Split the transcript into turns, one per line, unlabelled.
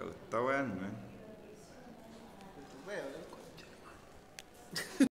é o Tauern, né?